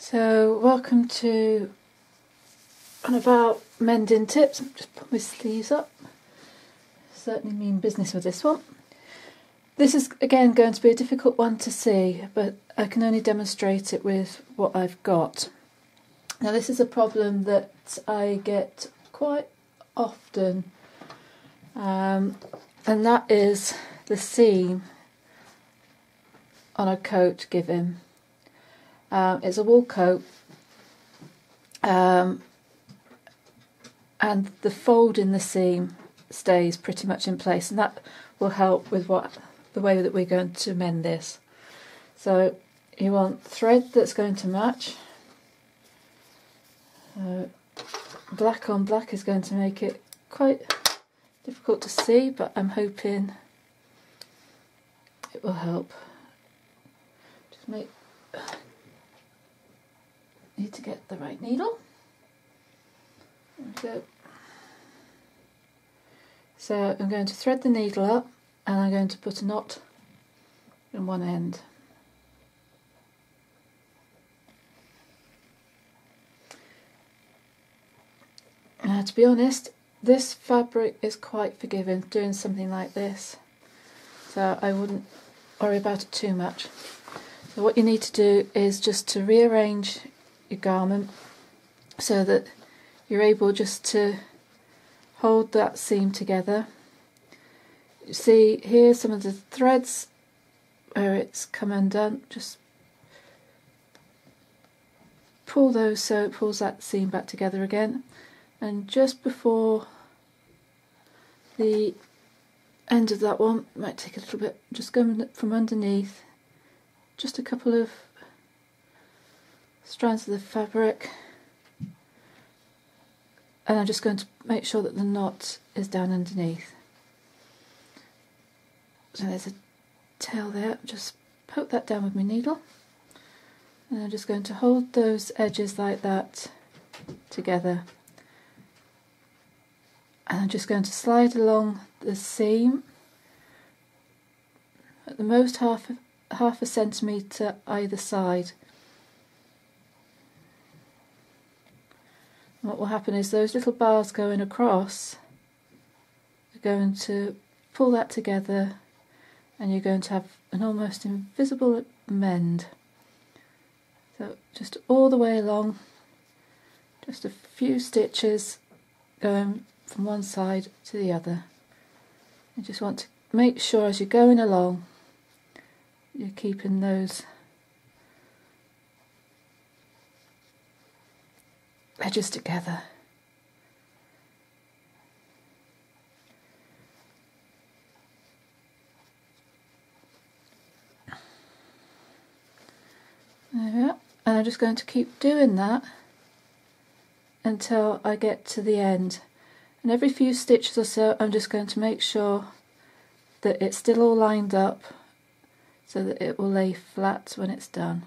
So, welcome to and about mending tips. Just put my sleeves up. Certainly mean business with this one. This is again going to be a difficult one to see, but I can only demonstrate it with what I've got. Now, this is a problem that I get quite often, um, and that is the seam on a coat given. Um, it's a wool coat, um, and the fold in the seam stays pretty much in place, and that will help with what the way that we're going to mend this. So you want thread that's going to match. Uh, black on black is going to make it quite difficult to see, but I'm hoping it will help. Just make need to get the right needle. So I'm going to thread the needle up and I'm going to put a knot in one end. Now to be honest, this fabric is quite forgiving doing something like this. So I wouldn't worry about it too much. So what you need to do is just to rearrange your garment so that you're able just to hold that seam together. You see here some of the threads where it's come undone, just pull those so it pulls that seam back together again and just before the end of that one might take a little bit just going from underneath just a couple of strands of the fabric. And I'm just going to make sure that the knot is down underneath. So there's a tail there, just poke that down with my needle. And I'm just going to hold those edges like that together. And I'm just going to slide along the seam at the most half half a centimetre either side what will happen is those little bars going across are going to pull that together and you're going to have an almost invisible mend. So just all the way along, just a few stitches going from one side to the other. You just want to make sure as you're going along you're keeping those edges together. There we are. And I'm just going to keep doing that until I get to the end. And every few stitches or so I'm just going to make sure that it's still all lined up so that it will lay flat when it's done.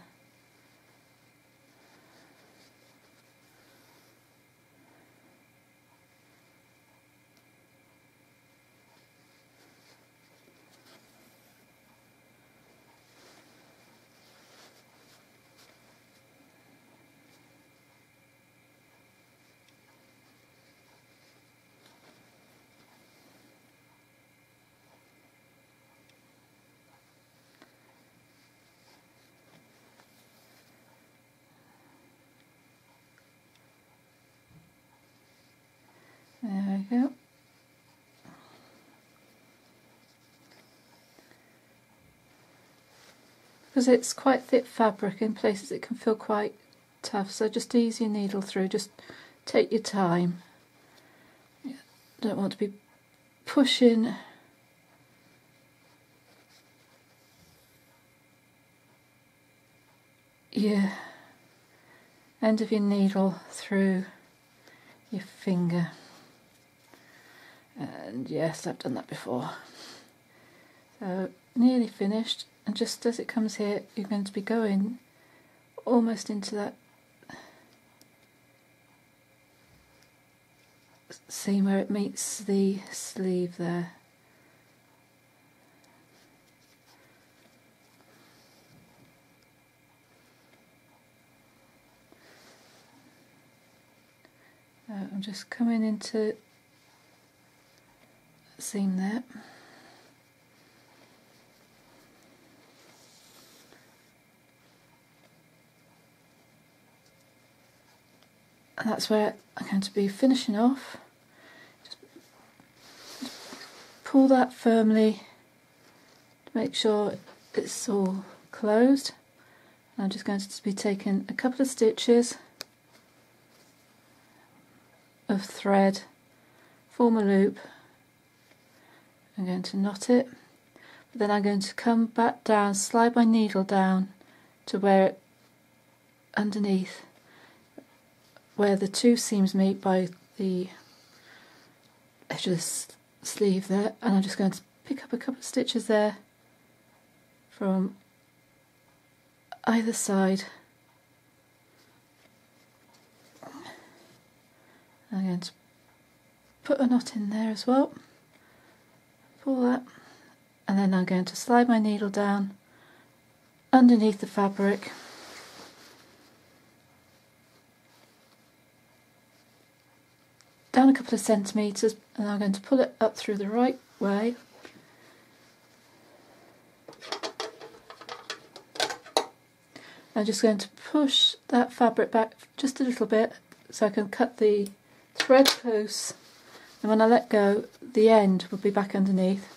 There we go. Because it's quite thick fabric, in places it can feel quite tough, so just ease your needle through, just take your time. Don't want to be pushing your end of your needle through your finger. And yes, I've done that before. So nearly finished and just as it comes here you're going to be going almost into that seam where it meets the sleeve there. Uh, I'm just coming into seam there. And that's where I'm going to be finishing off. Just pull that firmly to make sure it's all closed. I'm just going to be taking a couple of stitches of thread, form a loop, I'm going to knot it, but then I'm going to come back down, slide my needle down to where it underneath where the two seams meet by the edge of the sleeve there and I'm just going to pick up a couple of stitches there from either side. I'm going to put a knot in there as well, pull that, and then I'm going to slide my needle down underneath the fabric down a couple of centimetres and I'm going to pull it up through the right way. I'm just going to push that fabric back just a little bit so I can cut the thread close. And when I let go the end will be back underneath.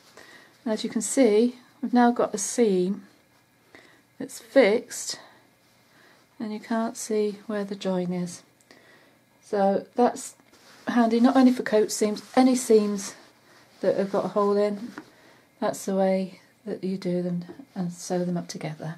And as you can see we've now got a seam that's fixed and you can't see where the join is. So that's handy not only for coat seams any seams that have got a hole in. That's the way that you do them and sew them up together